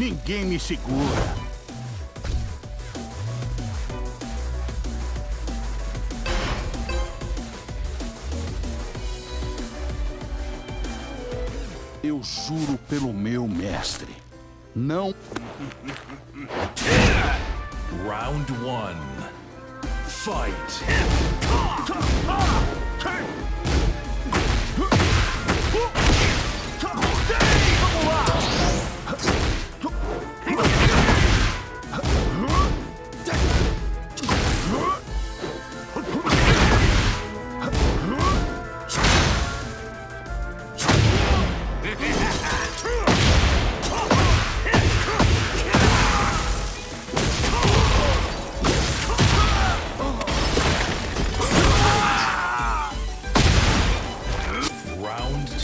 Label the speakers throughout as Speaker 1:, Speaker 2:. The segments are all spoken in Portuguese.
Speaker 1: Ninguém me segura. Eu juro pelo meu mestre. Não.
Speaker 2: Round one. Fight.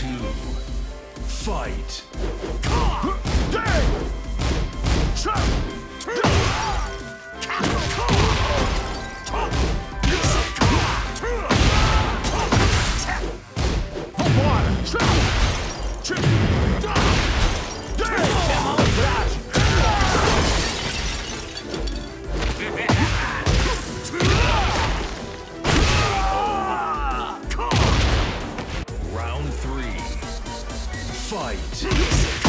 Speaker 2: Round two. Fight. Round Fight.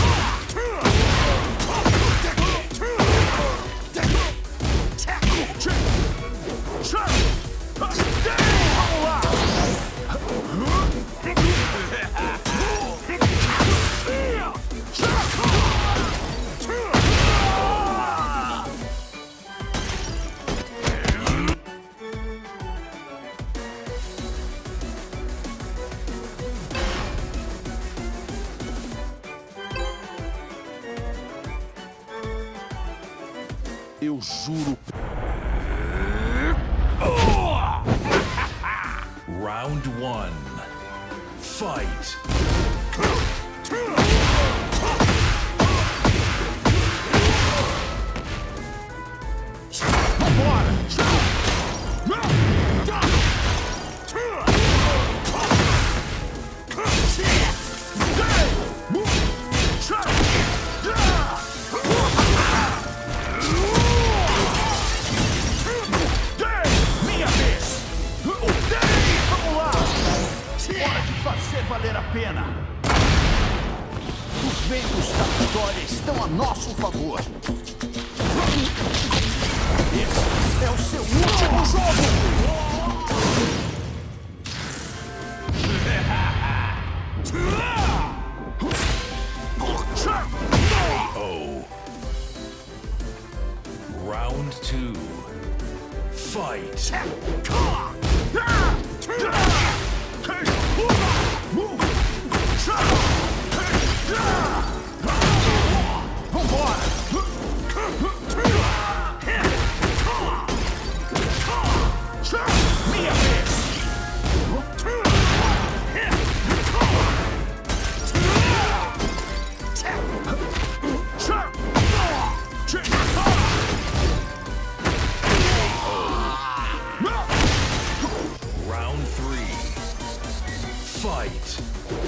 Speaker 1: Eu juro.
Speaker 2: Round one. Fight.
Speaker 1: Valer a pena! Os ventos da vitória estão a nosso favor! Esse é o seu último jogo!
Speaker 2: Oh. Round two. Fight. Fight.